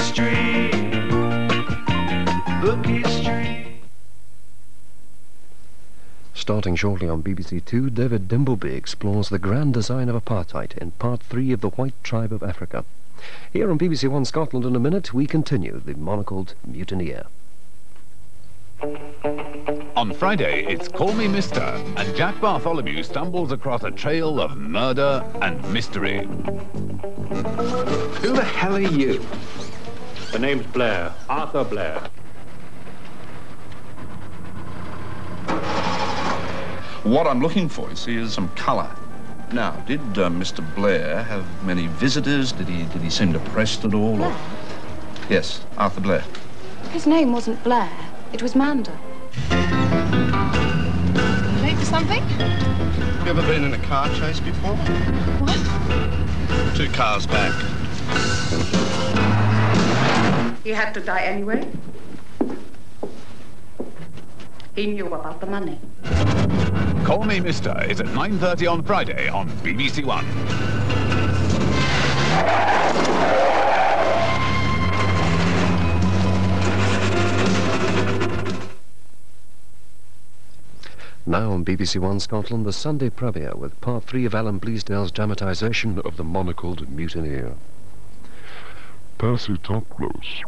Street. Starting shortly on BBC Two, David Dimbleby explores the grand design of apartheid in part three of The White Tribe of Africa. Here on BBC One Scotland in a minute, we continue the monocled mutineer. On Friday, it's Call Me Mister, and Jack Bartholomew stumbles across a trail of murder and mystery. Who the hell are you? The name's Blair, Arthur Blair. What I'm looking for, you see, is some colour. Now, did uh, Mr. Blair have many visitors? Did he did he seem depressed at all? Or... Yes, Arthur Blair. His name wasn't Blair. It was Manda. Late for something? You ever been in a car chase before? What? Two cars back. He had to die anyway. He knew about the money. Call Me Mister is at 9.30 on Friday on BBC One. Now on BBC One Scotland, the Sunday premiere with part three of Alan Bleasdale's dramatisation of The Monocled Mutineer. Percy Toplis